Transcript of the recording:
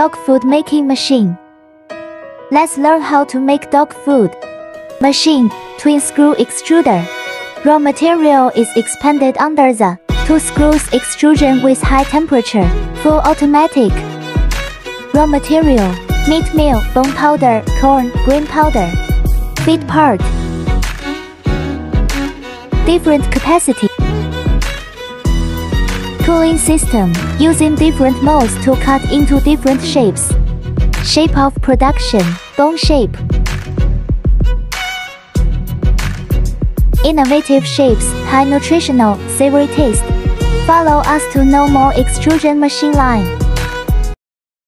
Dog food making machine. Let's learn how to make dog food. Machine, twin screw extruder. Raw material is expanded under the two screws extrusion with high temperature, full automatic. Raw material, meat meal, bone powder, corn, grain powder. Feed part. Different capacity. Cooling system, using different molds to cut into different shapes. Shape of production, bone shape. Innovative shapes, high nutritional, savory taste. Follow us to know more extrusion machine line.